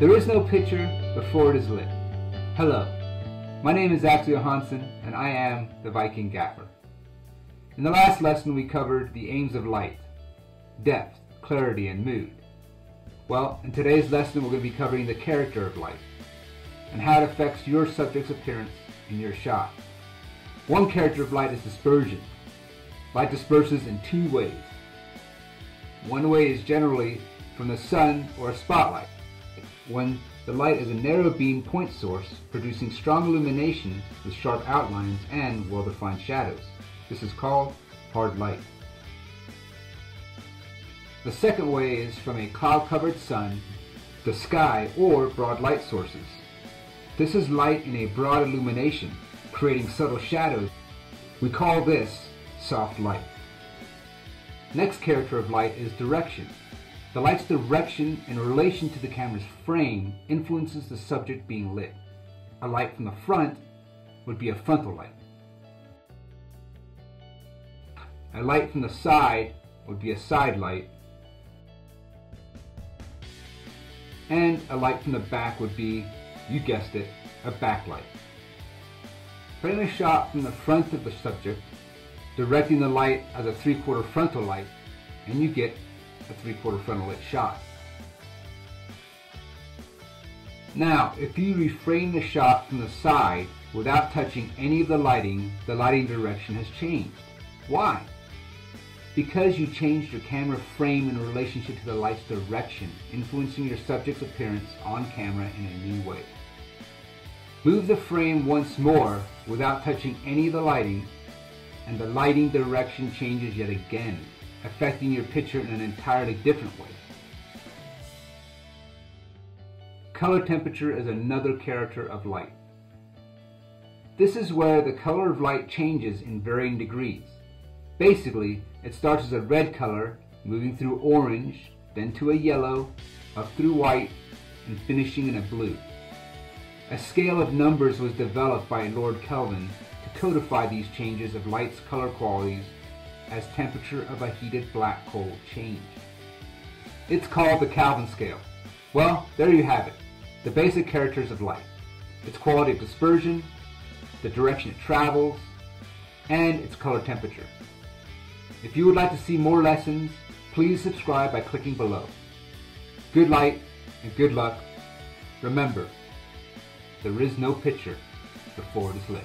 There is no picture before it is lit. Hello, my name is Axel Johannsson and I am the Viking Gaffer. In the last lesson we covered the aims of light, depth, clarity, and mood. Well, in today's lesson we're going to be covering the character of light and how it affects your subject's appearance in your shot. One character of light is dispersion. Light disperses in two ways. One way is generally from the sun or a spotlight, when the light is a narrow beam point source producing strong illumination with sharp outlines and well-defined shadows. This is called hard light. The second way is from a cloud-covered sun, the sky, or broad light sources. This is light in a broad illumination, creating subtle shadows. We call this soft light. Next character of light is direction. The light's direction in relation to the camera's frame influences the subject being lit. A light from the front would be a frontal light. A light from the side would be a side light. And a light from the back would be, you guessed it, a backlight. Frame a shot from the front of the subject, directing the light as a three-quarter frontal light, and you get a three-quarter frontal lit shot. Now, if you reframe the shot from the side without touching any of the lighting, the lighting direction has changed. Why? Because you changed your camera frame in relationship to the light's direction, influencing your subject's appearance on camera in a new way. Move the frame once more without touching any of the lighting, and the lighting direction changes yet again affecting your picture in an entirely different way. Color temperature is another character of light. This is where the color of light changes in varying degrees. Basically, it starts as a red color, moving through orange, then to a yellow, up through white, and finishing in a blue. A scale of numbers was developed by Lord Kelvin to codify these changes of light's color qualities as temperature of a heated black coal changed. It's called the Kelvin scale. Well, there you have it, the basic characters of light. Its quality of dispersion, the direction it travels, and its color temperature. If you would like to see more lessons, please subscribe by clicking below. Good light and good luck. Remember, there is no picture before it is lit.